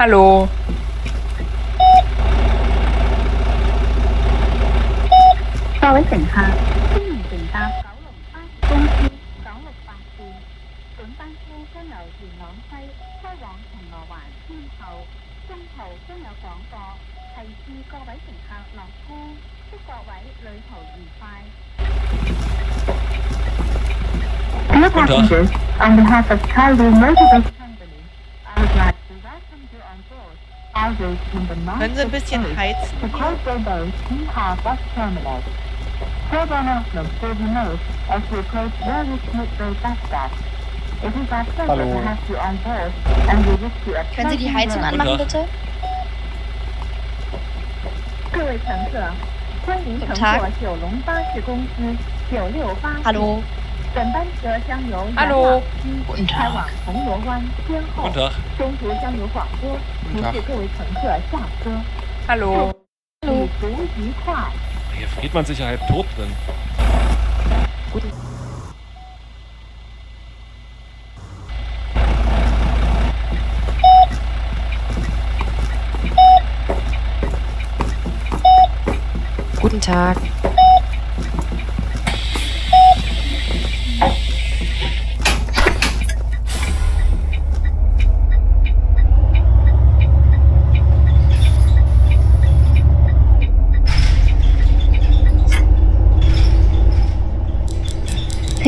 Hello，各位乘客，天元城搭九龍巴士公司九六八線。本班貨將由元朗西開往銅鑼灣天后，中途將有廣播。提示各位乘客落庫，祝各位旅途愉快。Können Sie ein bisschen heizen? Hold Können Sie die Heizung anmachen, bitte? Guten Tag. Hallo. Hallo. Guten Tag. Guten Tag. Guten Tag. Hallo. Hallo. Hier friert man sich ja halb tot drin. Gut. Guten Tag.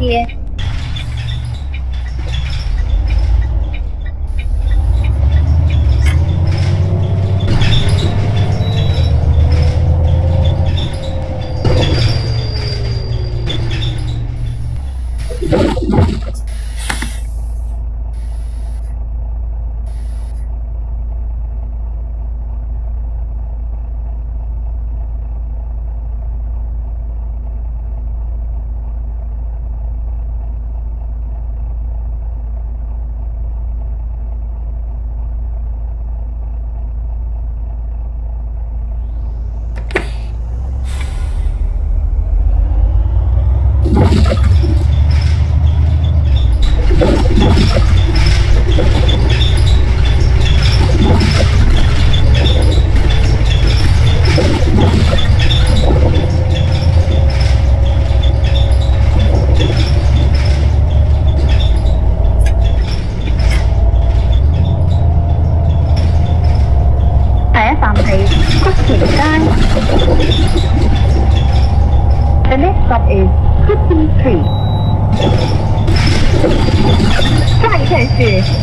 here.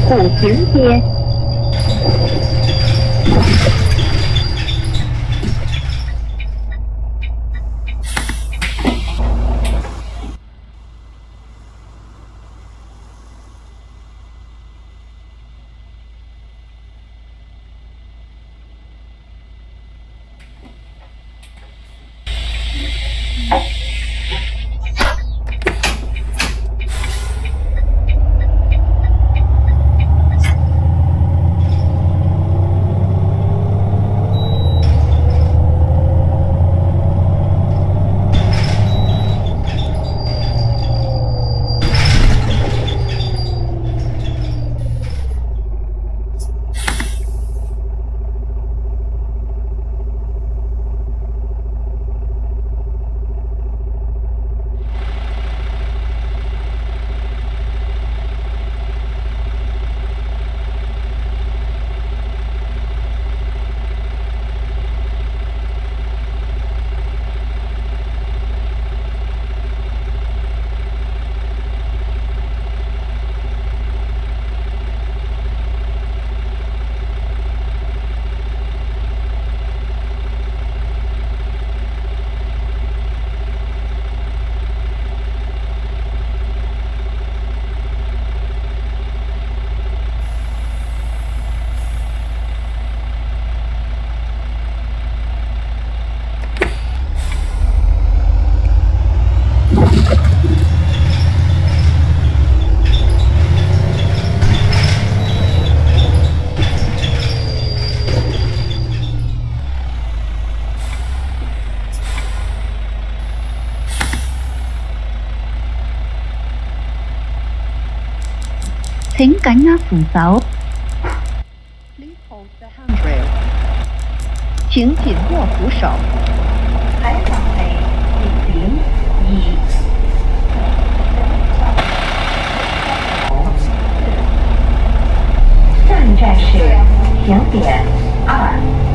古亭街。请紧握扶手。请紧。握扶手。下一站是停点二。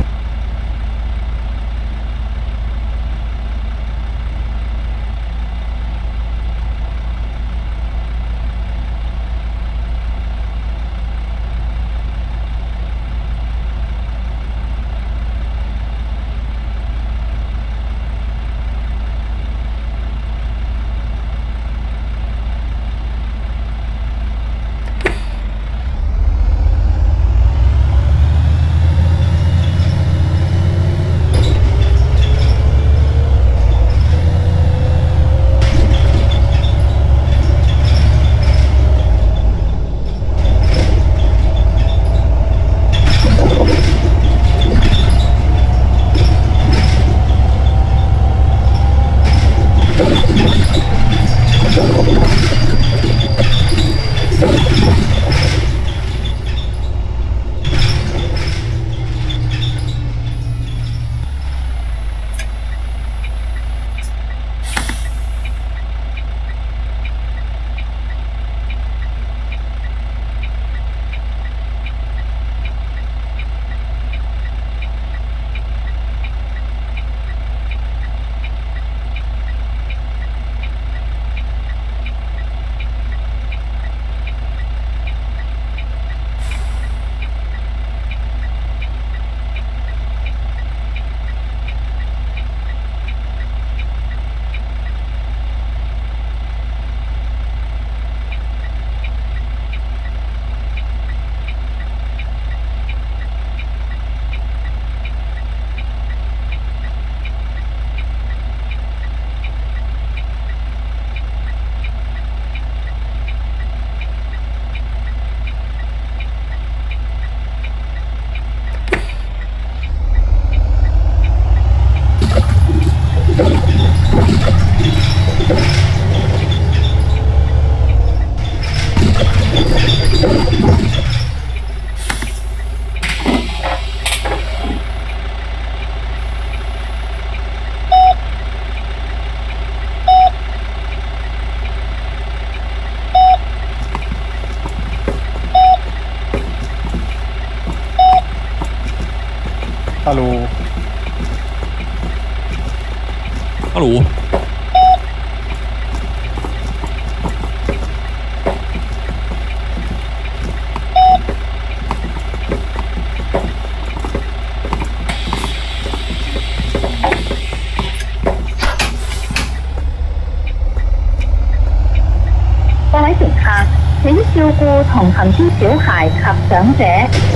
小孩及長者，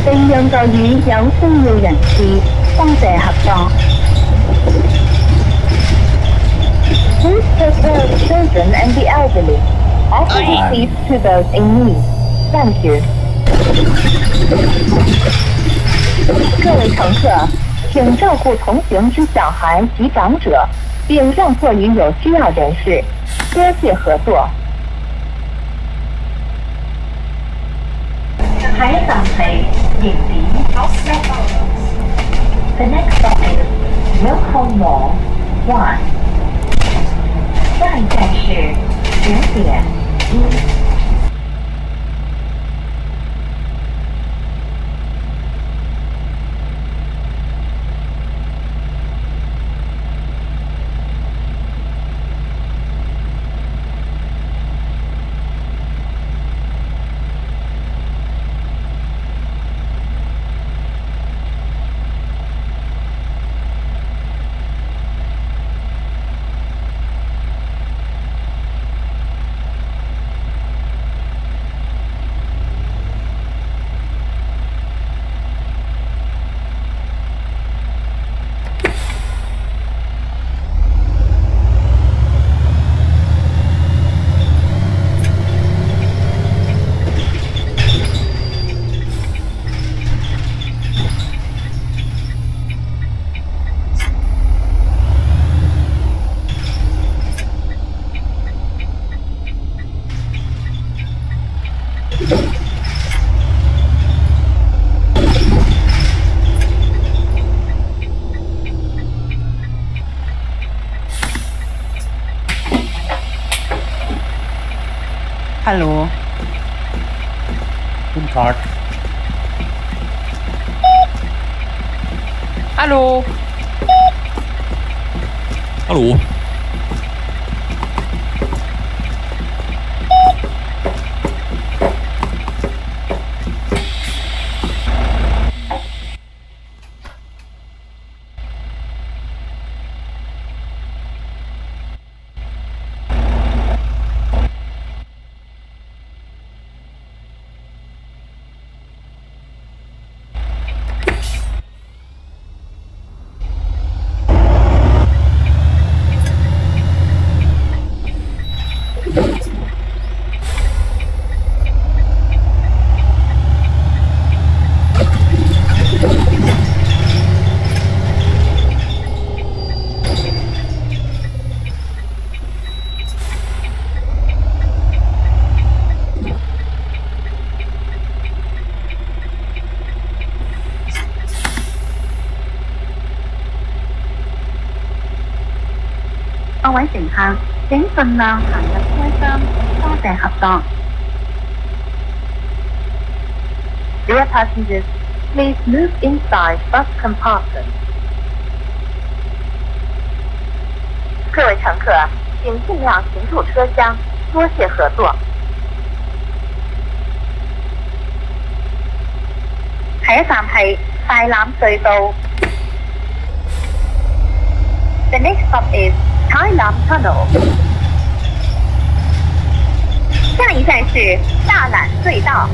並讓座椅有需要人士。多謝合作。Please take care of children and the elderly. Offer seats to those in need. Thank you. 各位乘客，请照顾同行之小孩及长者，并让座于有需要人士。多谢合作。海港北影迪 The next stop is Milcom Mall One。下一站是十点一。 Dear passengers, please move inside bus compartment. 各位乘客，请尽量行入车厢，多谢合作。下一站係大榄隧道。The next stop is I love tunnel。下一站是大榄隧道。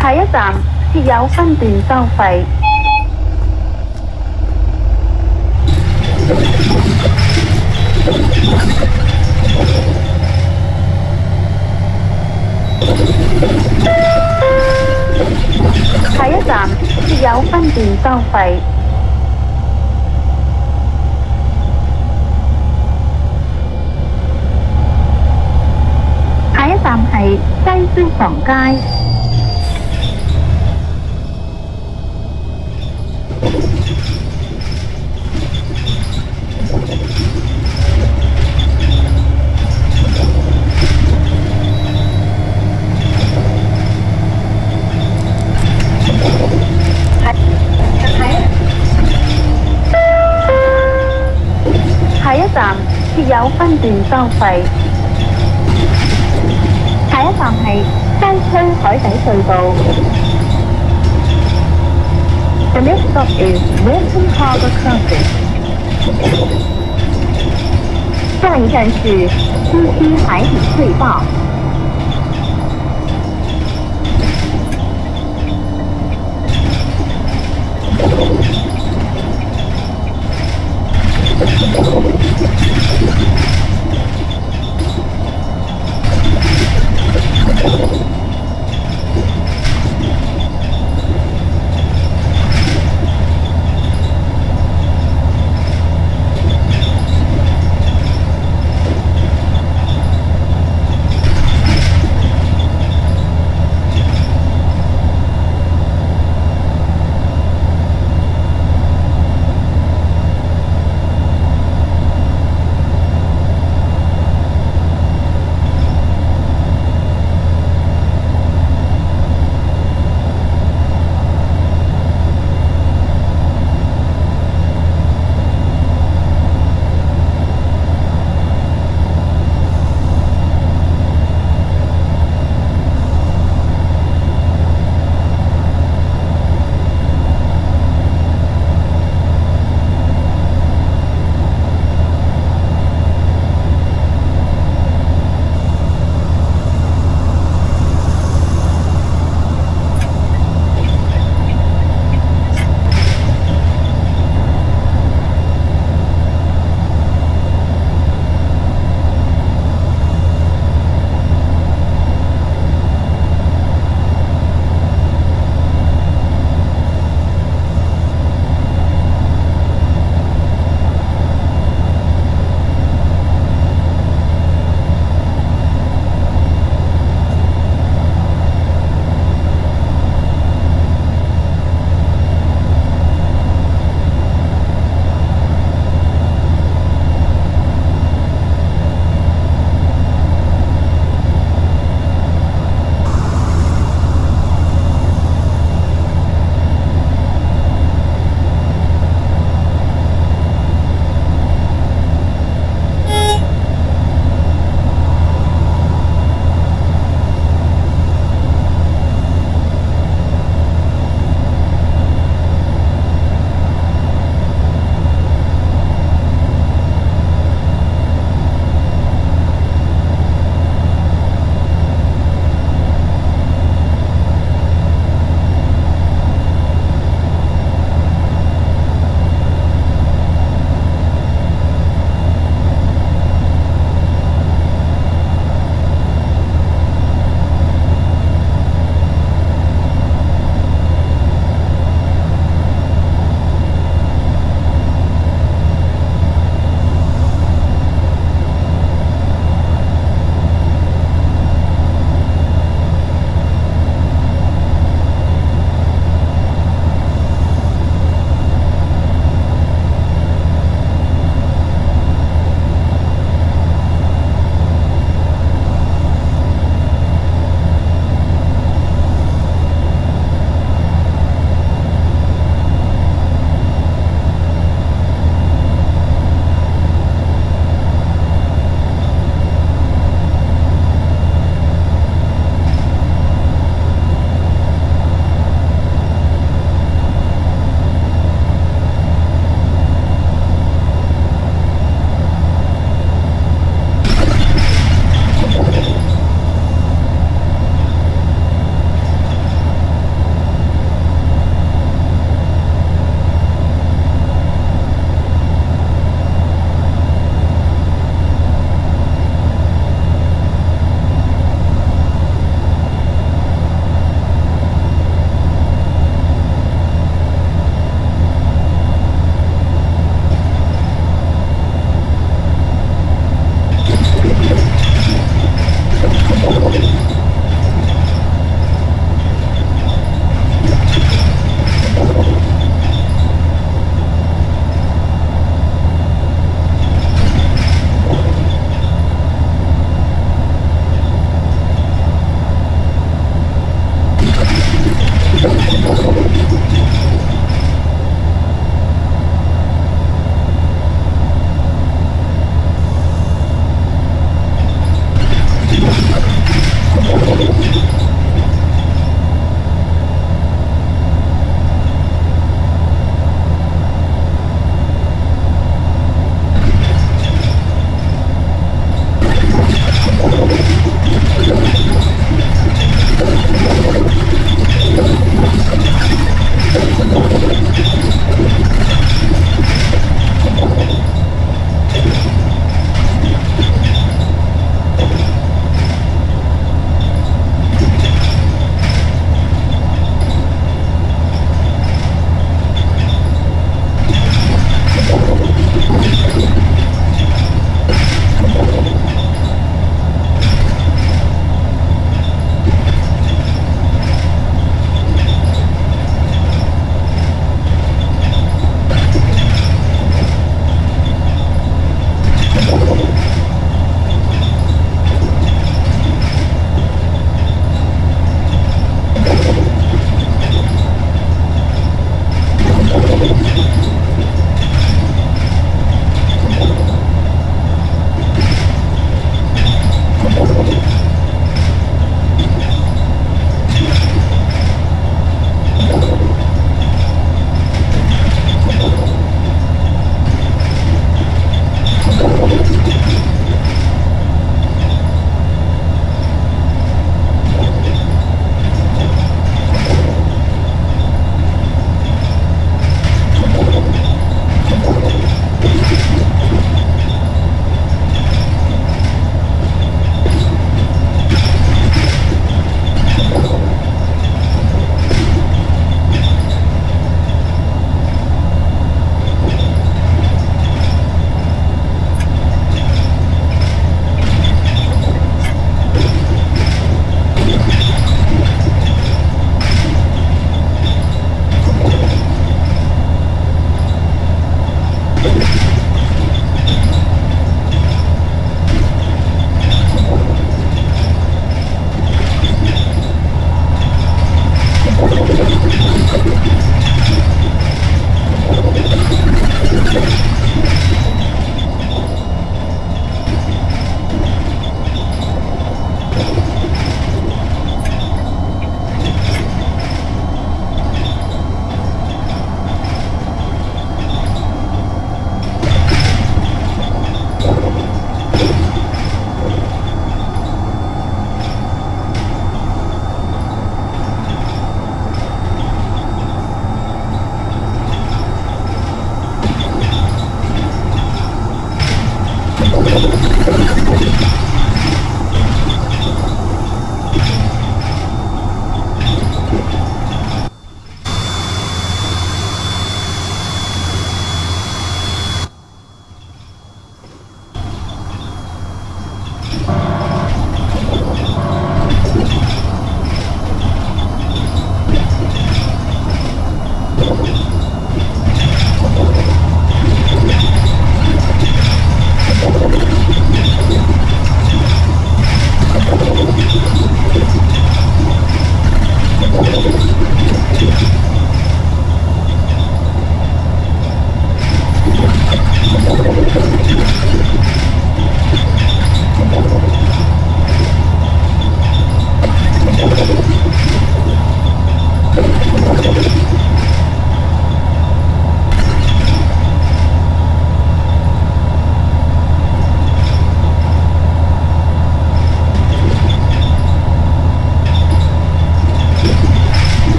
下一站设有分段收费。下一站设有分段收费。Long xuyên Quảng Cai. Hãy tạm khi giáo văn tiền sau phải. 站係西區海底隧道。The next stop is Western Harbor Crossing。下一站是西区海底隧道。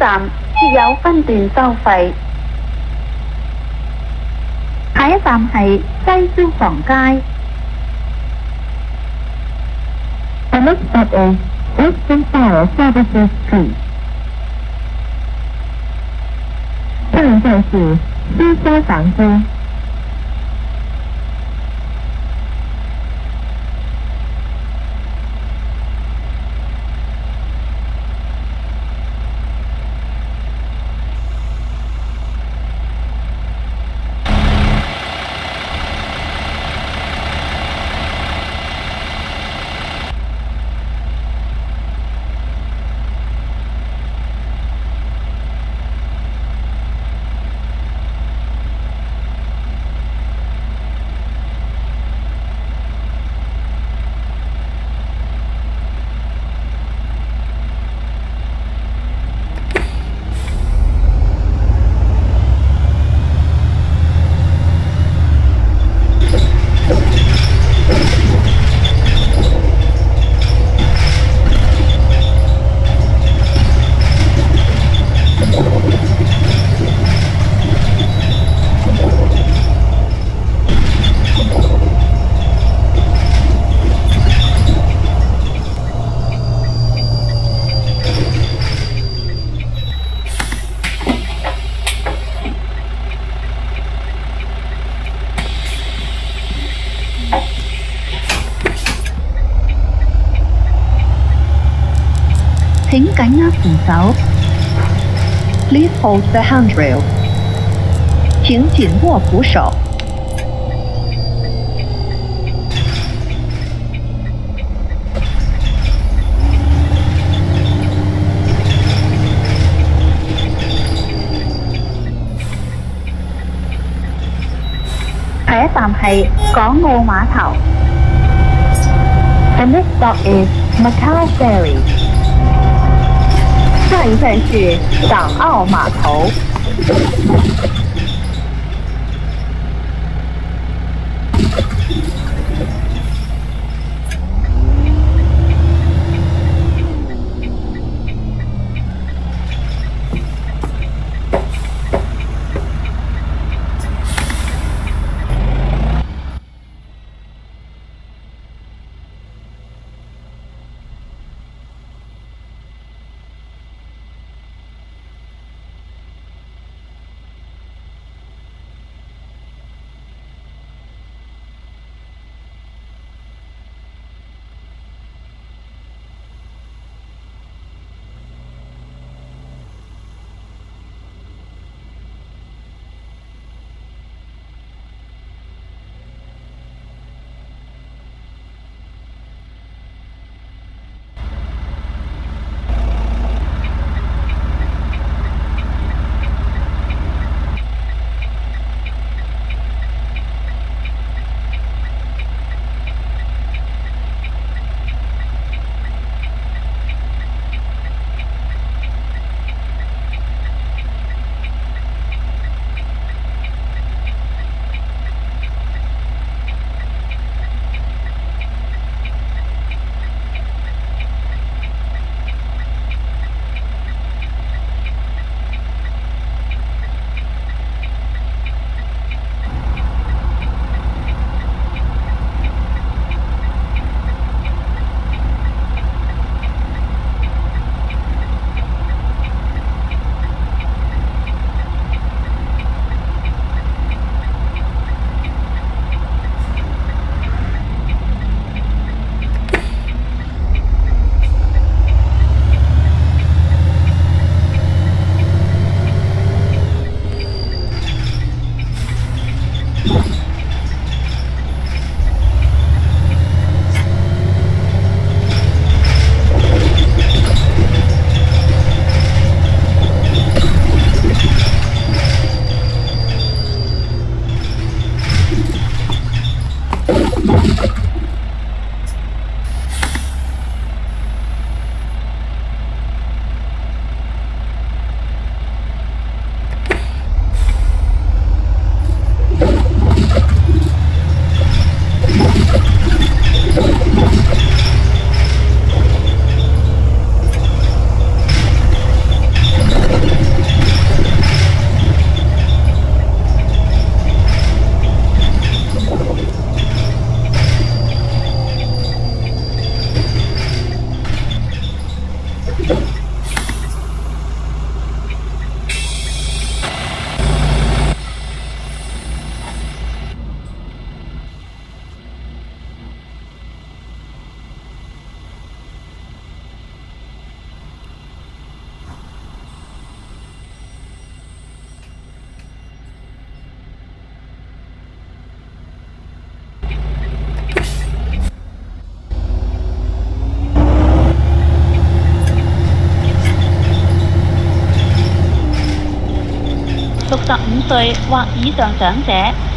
站設有分段收费。下一站系西消防街。The next stop is Western Fire Services Street. 下一站是西消防街。请紧握扶手。Please hold the handrail。请紧握扶手。下一站系港澳码头。 The next stop is Macau Ferry. 下一站是港澳码头。六十五歲或以上長者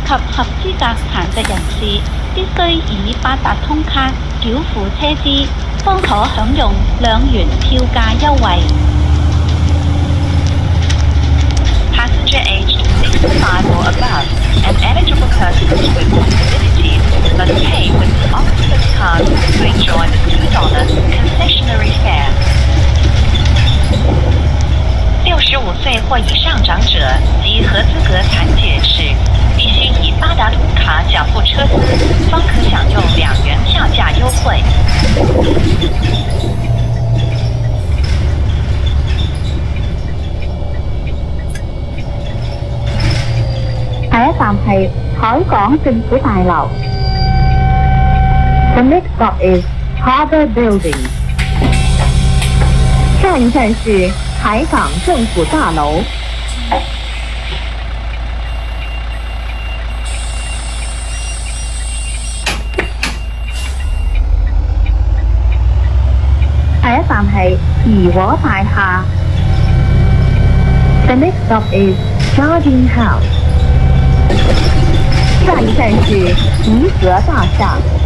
及合資格殘疾人士，必須以八達通卡繳付車資，方可享用兩元票價優惠。Passenger aged 65 or above and eligible persons with disabilities must pay with the Octopus card to enjoy the $2 concessionary fare. 六十五岁或以上长者及合资格残疾人士，必须以八达通卡缴付车资，方可享用两元票价优惠。下一站係海港政府大樓。The next stop is Harbour Building。下一站是海港政府大楼。下一站係怡和大廈。The next stop is Jardine House。下一站是怡和大厦。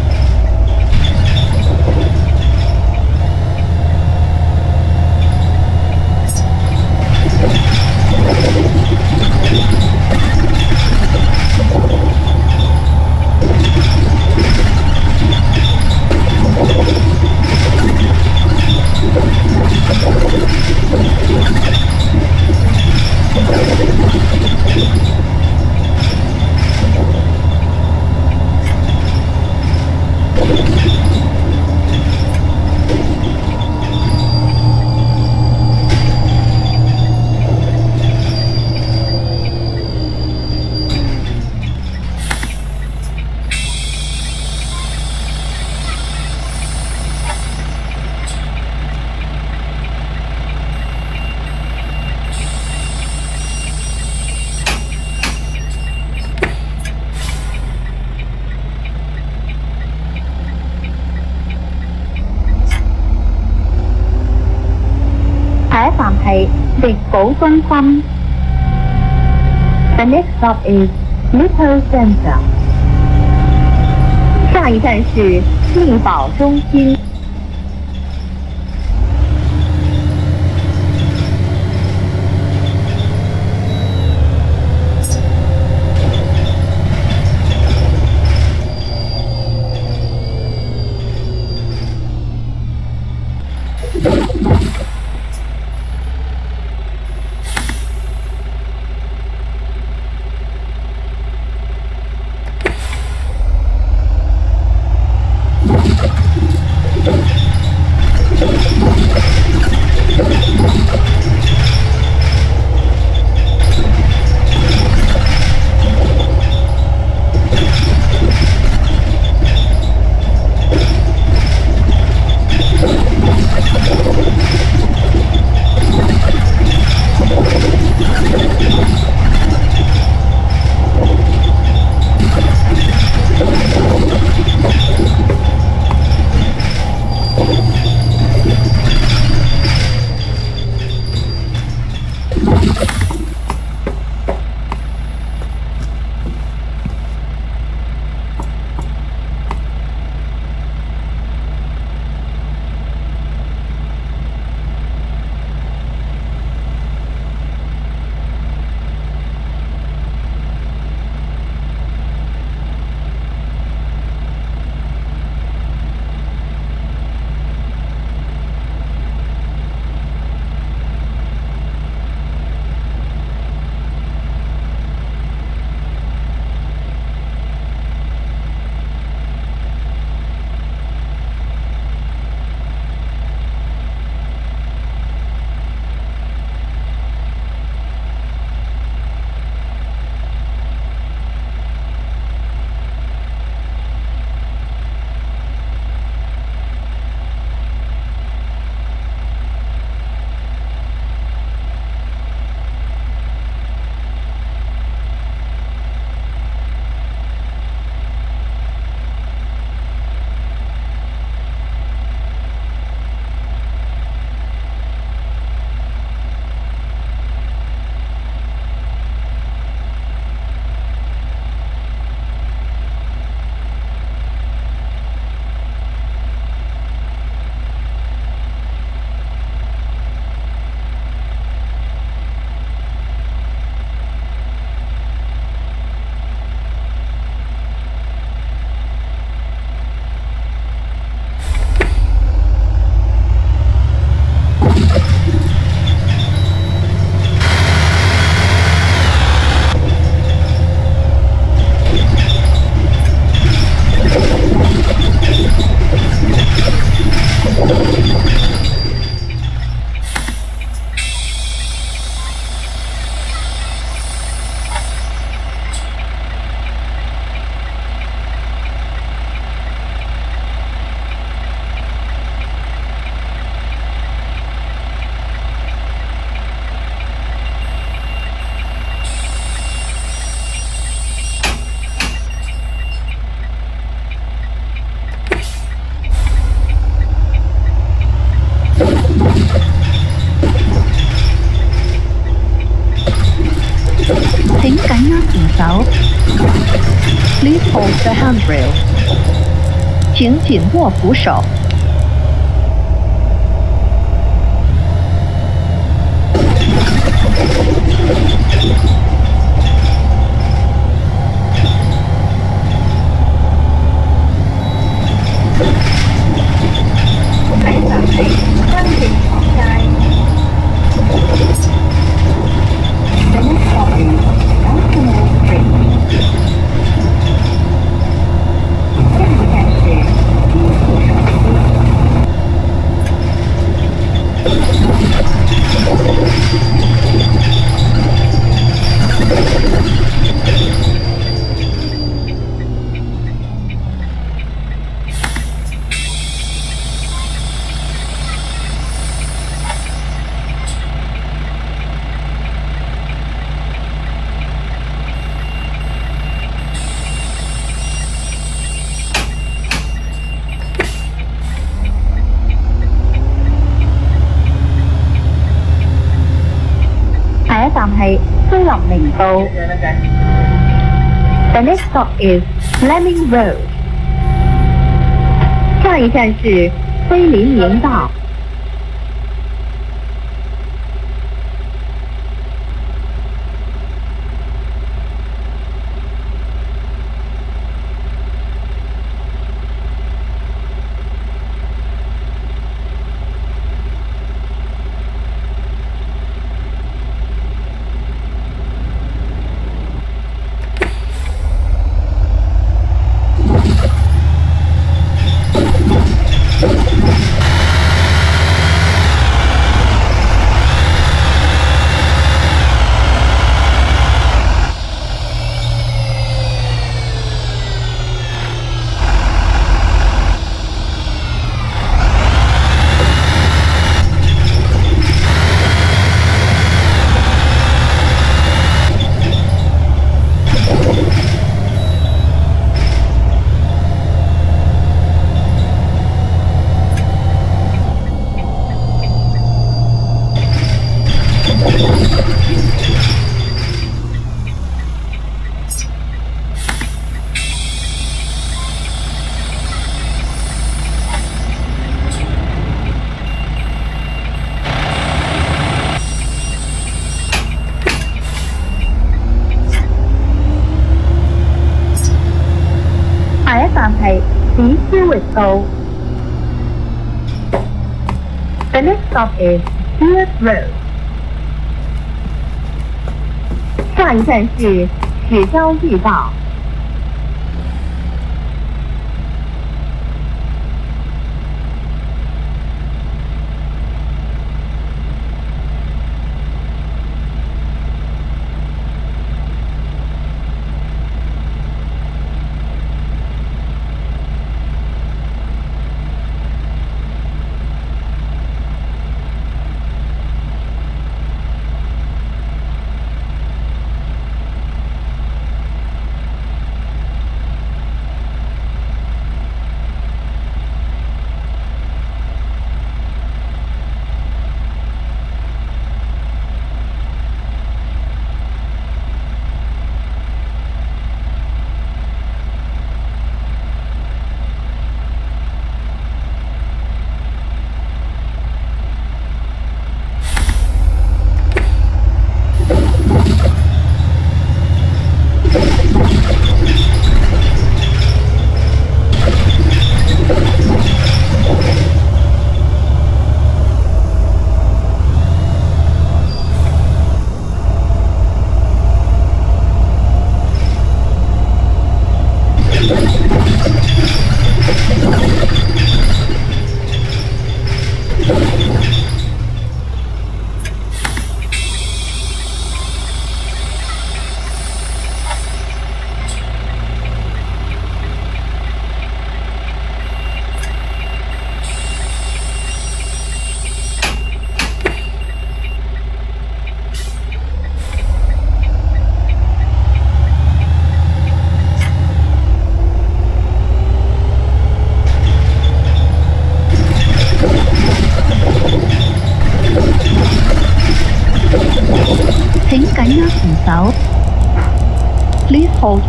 力宝中心。The next stop is Little Centre。下一站是力宝中心。 Handrail. 请紧握扶手。林明道。The next stop is Fleming Road。下一站是菲林明道。 The next stop is Stewart Road。下一站是史交易道。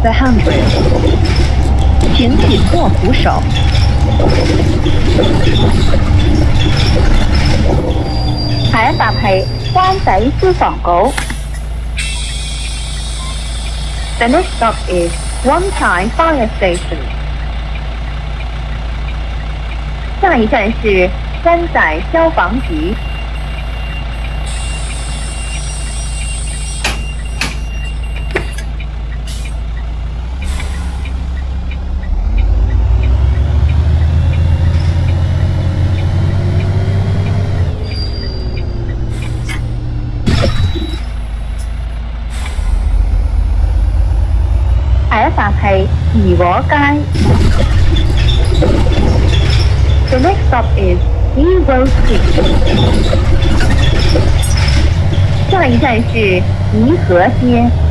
The handrail，请紧握扶手。下一站系灣仔消防局。The next stop is One Chai Fire Station。下一站是湾仔消防局。怡和街。The next stop is Yi Road Street。下一站是颐和街。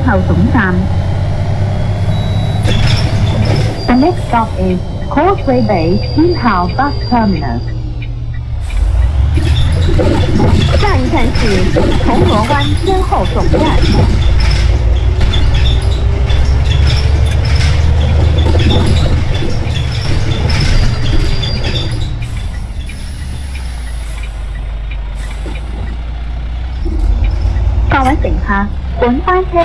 湾天后总站。 The next stop is Causeway Bay Xinhao Bus Terminus. 下一站是铜锣湾天后总站。各位乘客， 本班车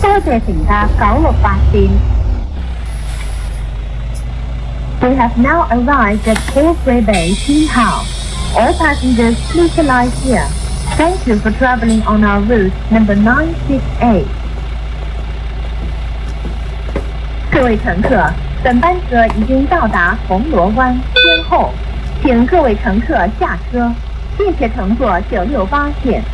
多谢乘搭九六八线。 We have now arrived at Causeway Bay Xinhao. All passengers please alight here. Thank you for traveling on our route number 968. 各位乘客，本班车已经到达铜锣湾天后，请各位乘客下车， 谢谢乘坐九六八线。